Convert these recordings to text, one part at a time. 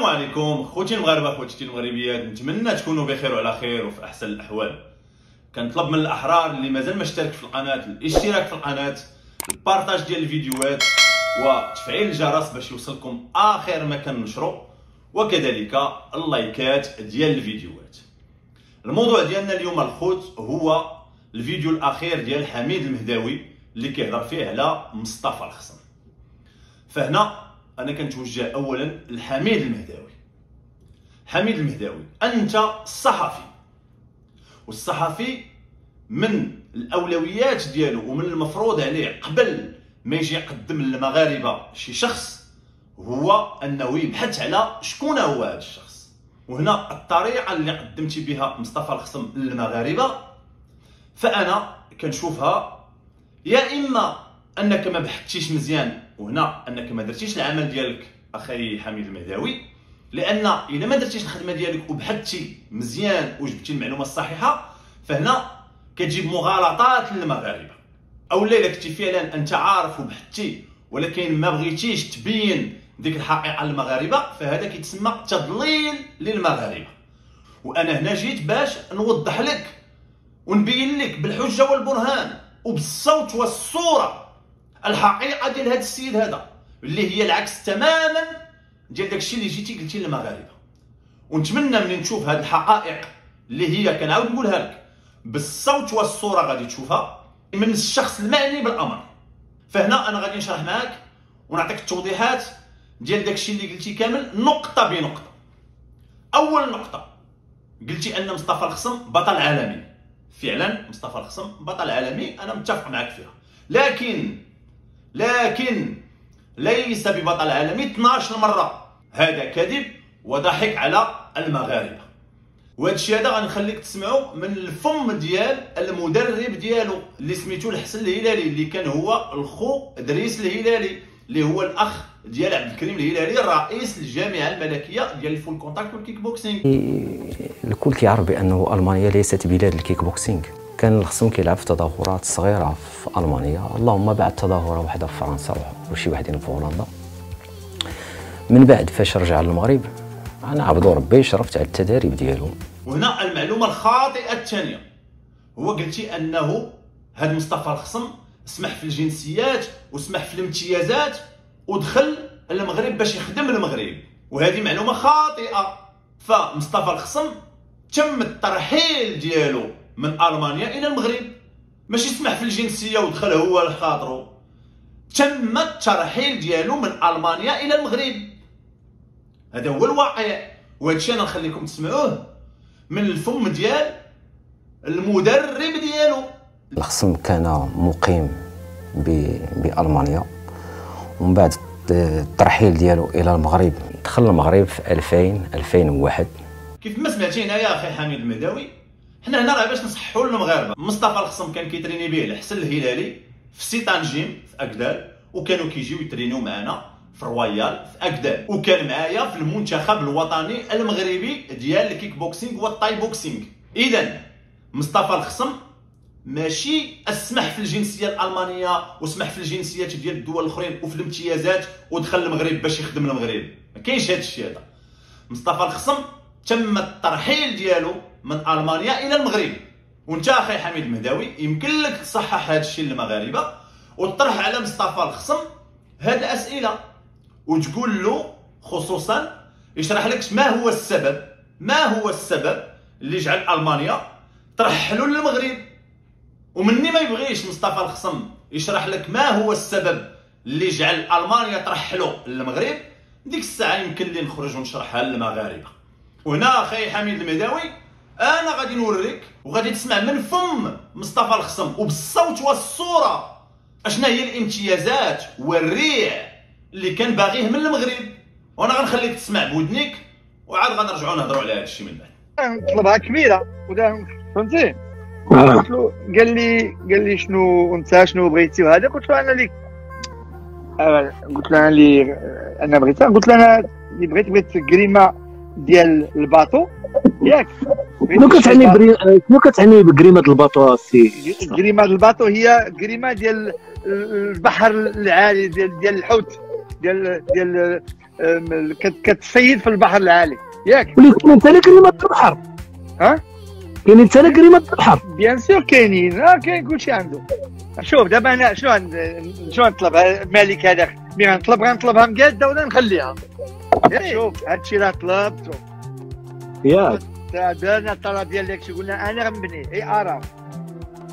السلام عليكم خوتي المغاربه خوتي المغربيات نتمنى تكونوا بخير وعلى خير وفي أحسن الأحوال. كنطلب من الأحرار اللي مازال ما اشترك في القناة الاشتراك في القناة البارطاج ديال الفيديوهات وتفعيل الجرس باش يوصلكم آخر ما كنشرو وكذلك اللايكات ديال الفيديوهات. الموضوع ديالنا اليوم الخوت هو الفيديو الأخير ديال حميد المهداوي اللي كيهضر فيه على مصطفى الخصم. فهنا أنا كنتوجه اولا لحميد المهداوي. حميد المهداوي أنت الصحفي. والصحفي من الأولويات ديالو ومن المفروض عليه قبل ما يجي يقدم للمغاربة شي شخص هو أنه يبحث على شكون هو هذا الشخص. وهنا الطريقة اللي قدمتي بها مصطفى الخصم للمغاربة فأنا كنشوفها يا إما انك ما بحثتيش مزيان وهنا انك ما درتيش العمل ديالك أخي حميد المهداوي لأن اذا ما درتيش الخدمة ديالك وبحثتي مزيان وجبتي المعلومة الصحيحة فهنا كتجيب مغالطات للمغاربة. أو إلا كنتي فعلا أنت عارف وبحثتي ولكن ما بغيتيش تبين ديك الحقيقة للمغاربة فهذا كيتسمى تضليل للمغاربة. وأنا هنا جيت باش نوضح لك ونبين لك بالحجة والبرهان وبالصوت والصورة الحقيقة ديال هذا السيد هذا اللي هي العكس تماما ديال داكشي اللي جيتي قلتي للمغاربه ونتمنى ملي نشوف هذه الحقائق اللي هي كنعاود نقولها لك بالصوت والصورة غادي تشوفها من الشخص المعني بالأمر. فهنا أنا غادي نشرح معاك ونعطيك التوضيحات ديال داكشي اللي قلتي كامل نقطة بنقطة. أول نقطة قلتي أن مصطفى الخصم بطل عالمي. فعلا مصطفى الخصم بطل عالمي أنا متفق معك فيها. لكن لكن ليس ببطل عالمي 12 مرة. هذا كذب وضحك على المغاربة. وهذا الشيء هذا غنخليك تسمعوا من الفم ديال المدرب ديالو اللي سميتو الحسن الهلالي اللي كان هو الخو إدريس الهلالي اللي هو الأخ ديال عبد الكريم الهلالي رئيس الجامعة الملكية ديال ال full contact وال kickboxing. الكل كيعرف بأنه ألمانيا ليست بلاد الكيك بوكسينغ. كان الخصم كيلعب في تظاهرات صغيرة في ألمانيا. اللهم بعد تظاهرة واحدة في فرنسا وشي وحدين في هولندا. من بعد فاش رجع للمغرب أنا عبد ربي شرفت على التداريب ديالو. وهنا المعلومة الخاطئة الثانية. هو قلتي أنه هذا مصطفى الخصم سمح في الجنسيات وسمح في الامتيازات ودخل المغرب باش يخدم المغرب. وهذه معلومة خاطئة. فمصطفى الخصم تم الترحيل ديالو. من ألمانيا إلى المغرب. ماشي سمح في الجنسية ودخل هو لخاطرو تم الترحيل ديالو من ألمانيا إلى المغرب. هذا هو الواقع. وهذا الشيء أنا نخليكم تسمعوه من الفم ديال المدرب ديالو. الخصم كان مقيم بألمانيا. ومن بعد الترحيل ديالو إلى المغرب. دخل المغرب في 2000 2001 كيف ما سمعتينا يا أخي حميد المهداوي حنا هنا راه باش نصححوا للمغاربه مصطفى الخصم كان كيتريني به الحسن الهلالي في سيطان جيم في أكدال وكانوا كيجيو يترينيو معنا في رويال في أكدال. وكان معايا في المنتخب الوطني المغربي ديال ال kickboxing وال Thai boxing. اذا مصطفى الخصم ماشي أسمح في الجنسية الألمانية وسمح في الجنسيات ديال الدول الأخرين وفي الامتيازات ودخل المغرب باش يخدم المغرب. ما كاينش هذا الشيء هذا. مصطفى الخصم تم الترحيل ديالو من ألمانيا إلى المغرب. وانت أخي حميد المهداوي يمكن لك تصحح هذا الشيء للمغاربة وتطرح على مصطفى الخصم هاد الأسئلة. وتقول له خصوصا يشرح لك ما هو السبب ما هو السبب اللي جعل ألمانيا ترحلوا للمغرب. ومني ما يبغيش مصطفى الخصم يشرح لك ما هو السبب اللي جعل ألمانيا ترحلوا للمغرب. ديك الساعة يمكن لي نخرج ونشرحها للمغاربة. وهنا أخي حميد المهداوي أنا غادي نوريك وغادي تسمع من فم مصطفى الخصم. وبالصوت والصورة أشنا هي الامتيازات والريع اللي كان باغيه من المغرب. وأنا غنخليك تسمع بودنيك وعاد غنرجعوا نهضروا على هذا الشيء من بعد. طلبها كبيرة. فهمتي؟ آه. قلت له قال لي قال لي شنو أنت شنو بغيتي؟ وهذا قلت له أنا اللي آه، قلت له أنا اللي أنا بغيتها. قلت له أنا اللي بغيت بغيت كريمه ديال ال bateau ياك. شنو كتعني بري... شنو كتعني بكريمه ال bateau السي كريمه ال bateau هي كريمه ديال البحر العالي ديال ديال الحوت ديال ديال كتصيد في البحر العالي. ياك. ولي كاين ثاني كريمة البحر. ها؟ كاين ثاني كريمة البحر. bien sûr كاينين آه كاين كلشي عنده. شوف دابا أنا شنو شنو نطلب؟ الملك هذاك ملي غنطلب غنطلبها مقاده ولا نخليها. يا شوف هادشي راه طلبته ياك. درنا الطلب ديال داكشي قلنا أنا غنبني. إي اراو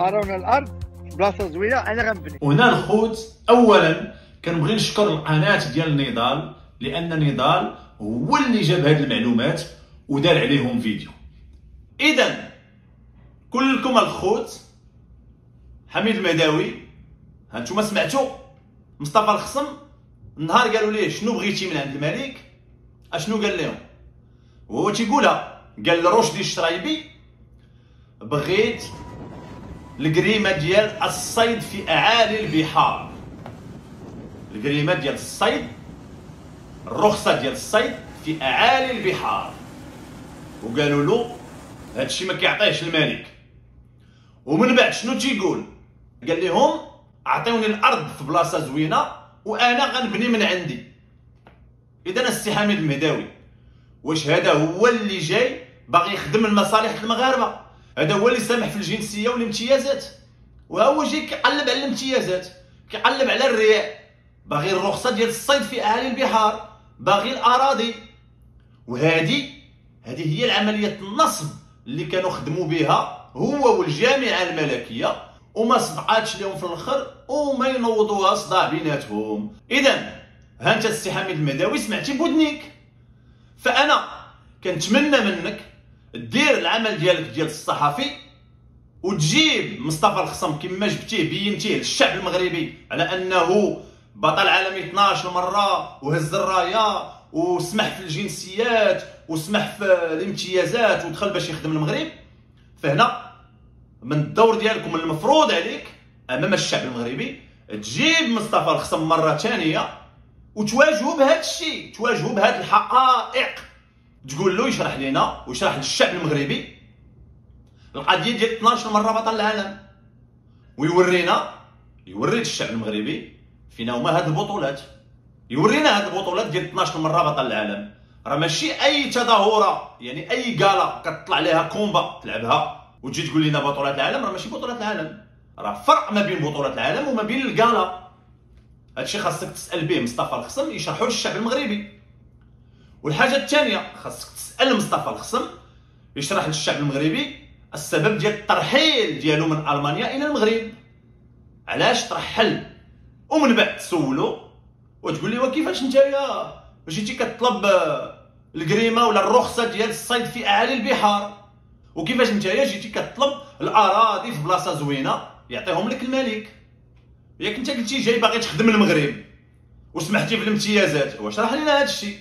اراونا الأرض بلاصة زوينة أنا غنبني. وهنا الخوت اولا كنبغي نشكر القناة ديال نضال لأن نضال هو اللي جاب هاد المعلومات ودار عليهم فيديو. اذا كلكم الخوت حميد المداوي هانتوما سمعتوا مصطفى الخصم النهار قالوا ليه شنو بغيتي من عند الملك؟ أشنو قال لهم؟ وهو تيقولها قال لرشدي الشرايبي بغيت الجريمه ديال الصيد في أعالي البحار. الجريمه ديال الصيد الرخصة ديال الصيد في أعالي البحار. وقالوا له هادشي ما كيعطيهش الملك. ومن بعد شنو تيقول؟ قال لهم اعطيوني الأرض في بلاصة زوينة وأنا غنبني من عندي. اذا السي حميد المهداوي واش هذا هو اللي جاي باغي يخدم المصالح المغاربة؟ هذا هو اللي سامح في الجنسية والامتيازات. وها هو جاي كيقلب على الامتيازات كيقلب على الرياء باغي الرخصة ديال الصيد في اعالي البحار باغي الأراضي. وهذه هذه هي العملية النصب اللي كانوا خدموا بها هو والجامعة الملكية. وما صدقاتش لهم في الأخر وما ينوضوها صداع بيناتهم. اذا ها أنت السي حميد المداوي سمعتي بودنيك. فأنا كنتمنى منك دير العمل ديالك ديال الصحفي وتجيب مصطفى الخصم كما جبتيه بينتيه للشعب المغربي على أنه بطل عالمي 12 مرة وهز الراية وسمح في الجنسيات وسمح في الامتيازات ودخل باش يخدم المغرب. فهنا من الدور ديالكم المفروض عليك أمام الشعب المغربي تجيب مصطفى الخصم مرة ثانية وتواجهوا بهذا الشيء تواجهوا بهذه الحقائق. تقول له يشرح لنا ويشرح للشعب المغربي. القضية ديال 12 مرة بطل العالم ويورينا يوري الشعب المغربي فينا هما هاد البطولات. يورينا هاد البطولات ديال 12 مرة بطل العالم راه ماشي أي تظاهرة يعني أي قالة كتطلع لها كومبا تلعبها وتجي تقول لنا بطولات العالم راه ماشي بطولات العالم. راه فرق ما بين بطولات العالم وما بين القالة. هادشي خاصك تسأل به مصطفى الخصم يشرحوا للشعب المغربي. والحاجة الثانية خاصك تسأل مصطفى الخصم يشرح للشعب المغربي السبب ديال الترحيل ديالو من ألمانيا إلى المغرب. علاش ترحل؟ ومن بعد تسولو وتقول لي وكيفاش نتايا؟ جيتي كطلب آه، الجريمة ولا الرخصة ديال الصيد في أعالي البحار؟ وكيفاش نتايا جيتي كطلب الأراضي في بلاصة زوينة يعطيهم لك الملك؟ ياك انت قلتي جاي باغي تخدم المغرب وسمحتي في الامتيازات. واش راه لنا هذا الشيء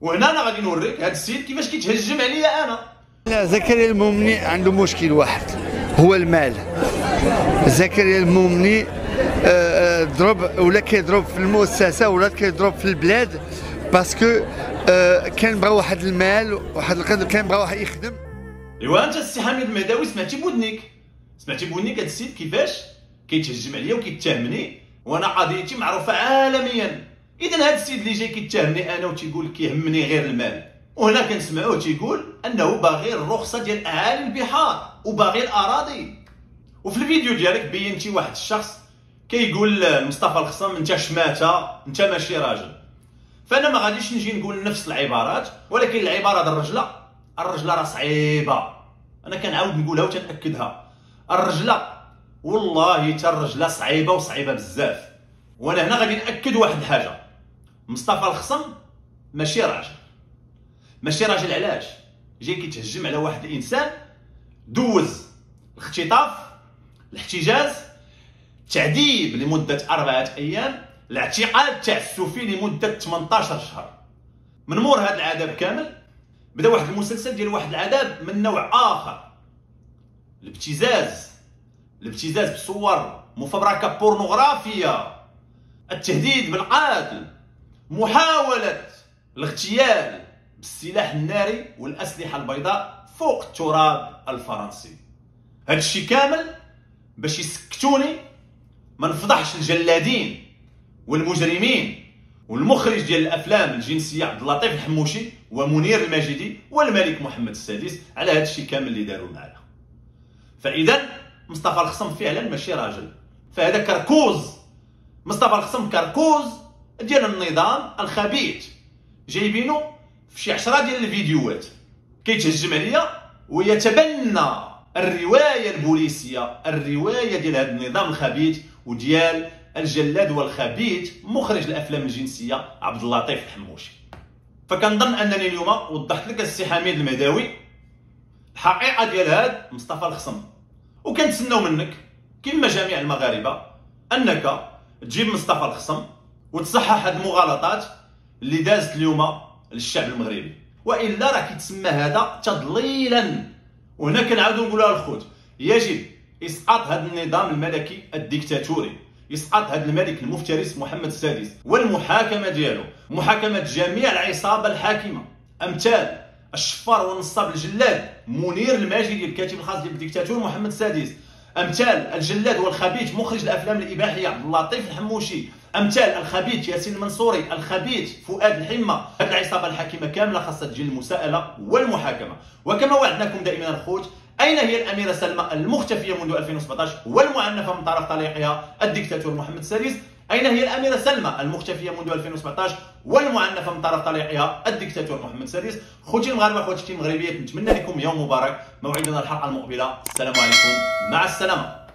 وهنا أنا غادي نوريك هذا السيد كيفاش كيتهجم عليا أنا. لا زكريا المؤمني عنده مشكل واحد. هو المال. زكريا المؤمني آه، آه، ضرب ولا كيضرب في المؤسسة ولا كيضرب في البلاد parce que آه، كان بغى واحد المال واحد القدر كان بغى واحد يخدم. ايوا أنت السي حميد المهداوي سمعتي بودنيك. سمعتي بودنيك هذا السيد كيفاش كيتهجم عليا وكيتهمني وأنا قضيتي معروفة عالميا. اذا هذا السيد اللي جاي كيتهمني أنا وتيقول كيهمني غير المال. وهنا كنسمعوه تيقول أنه باغي الرخصة ديال اعالي البحار وباغي الأراضي. وفي الفيديو ديالك بينتي واحد الشخص كيقول لمصطفى الخصم أنت شماته أنت ماشي راجل. فأنا ما غاديش نجي نقول نفس العبارات ولكن العبارة ديال الرجلة الرجلة راه صعيبة. أنا كنعاود نقولها وتنأكدها. الرجلة والله حتى الرجلة صعيبة وصعيبة بزاف. وأنا هنا غادي نأكد واحد الحاجة. مصطفى الخصم ماشي راجل. ماشي راجل علاش؟ جاي كيتهجم على واحد الإنسان دوز الاختطاف الاحتجاز التعذيب لمدة أربعة أيام الاعتقال التعسفي لمدة 18 شهر. من مور هذا العذاب كامل؟ بدا واحد المسلسل ديال واحد العذاب من نوع آخر. الابتزاز. الابتزاز بصور مفبركة بورنوغرافية التهديد بالقتل محاولة الاغتيال بالسلاح الناري والأسلحة البيضاء فوق التراب الفرنسي. هذا الشيء كامل باش يسكتوني ما نفضحش الجلادين والمجرمين والمخرج ديال الأفلام الجنسية عبد اللطيف الحموشي ومنير الماجدي والملك محمد السادس على هذا الشيء كامل اللي داروا معنا فإذا مصطفى الخصم فعلا ماشي راجل. فهذا كركوز. مصطفى الخصم كركوز ديال النظام الخبيث. جايبينو في شي عشرة ديال الفيديوهات. كيتهجم عليا ويتبنى الرواية البوليسية الرواية ديال هذا النظام الخبيث وديال الجلاد والخبيث مخرج الأفلام الجنسية عبد اللطيف الحموشي. فكنظن أنني اليوم وضحت لك السي حميد المداوي الحقيقة ديال هذا مصطفى الخصم وكنتسناو منك كما جميع المغاربة أنك تجيب مصطفى الخصم وتصحح هذه المغالطات اللي دازت اليوم للشعب المغربي. وإلا راه كيتسمى هذا تضليلا. وهنا كنعاودو نقولها للخوت. يجب إسقاط هذا النظام الملكي الديكتاتوري. يسقط هذا الملك المفترس محمد السادس والمحاكمة ديالو. محاكمة جميع العصابة الحاكمة. أمثال الشفار والنصاب الجلاد منير الماجدي الكاتب الخاص ديال الديكتاتور محمد السادس أمثال الجلاد والخبيث مخرج الأفلام الإباحية عبد اللطيف الحموشي. أمثال الخبيث ياسين المنصوري الخبيث فؤاد الحمه هذه العصابة الحاكمة كاملة خاصها تجي المساءلة والمحاكمة. وكما وعدناكم دائما الخوت أين هي الأميرة سلمى المختفية منذ 2017 والمعنفة من طرف طليقها الدكتاتور محمد السادس أين هي الأميرة سلمى المختفية منذ 2017 والمعنفة من طرف طليقها الدكتاتور محمد السادس خوتي المغاربة خوتي المغربيات نتمنى لكم يوم مبارك. موعدنا الحلقة المقبلة. السلام عليكم. مع السلامة.